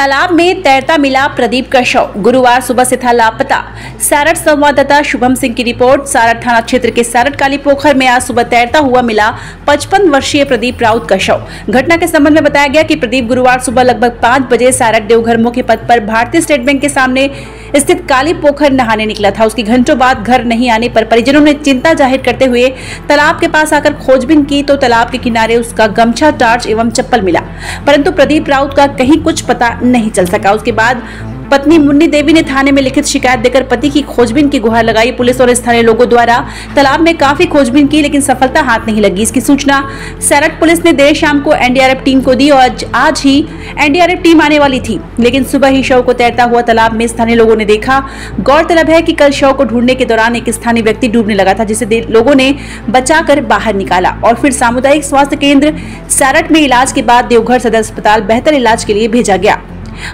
तालाब में तैरता मिला प्रदीप का शव गुरुवार सुबह से था लापता। सारठ संवाददाता शुभम सिंह की रिपोर्ट। सारठ थाना क्षेत्र के सारठ काली पोखर में आज सुबह तैरता हुआ मिला 55 वर्षीय प्रदीप राउत का शव घटना के संबंध में बताया गया कि प्रदीप गुरुवार सुबह लगभग पाँच बजे सारठ देवघर मुख्य पथ पर भारतीय स्टेट बैंक के सामने स्थित काली पोखर नहाने निकला था। उसकी घंटों बाद घर नहीं आने पर परिजनों ने चिंता ज़ाहिर करते हुए तालाब के पास आकर खोजबीन की तो तालाब के किनारे उसका गमछा, टार्च एवं चप्पल मिला। परंतु प्रदीप राउत का कहीं कुछ पता नहीं चल सका। उसके बाद पत्नी मुन्नी देवी ने थाने में लिखित शिकायत देकर पति की खोजबीन की गुहार लगाई। पुलिस और स्थानीय लोगों द्वारा तालाब में काफ़ी खोजबीन की लेकिन सफलता हाथ नहीं लगी। इसकी सूचना सैरट पुलिस ने देर शाम को एनडीआरएफ टीम को दी और आज, ही एनडीआरएफ टीम आने वाली थी। लेकिन सुबह ही शव को तैरता हुआ तालाब में स्थानीय लोगों ने देखा। गौरतलब है की कल शव को ढूँढने के दौरान एक स्थानीय व्यक्ति डूबने लगा था जिसे लोगों ने बचाकर बाहर निकाला। और फिर सामुदायिक स्वास्थ्य केंद्र सैरट में इलाज के बाद देवघर सदर अस्पताल बेहतर इलाज के लिए भेजा गया।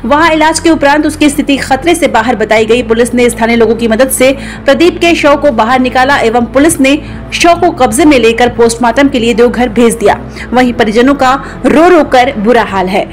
वहाँ इलाज के उपरांत उसकी स्थिति खतरे से बाहर बताई गई। पुलिस ने स्थानीय लोगों की मदद से प्रदीप के शव को बाहर निकाला एवं पुलिस ने शव को कब्जे में लेकर पोस्टमार्टम के लिए दो घर भेज दिया। वही परिजनों का रो रो कर बुरा हाल है।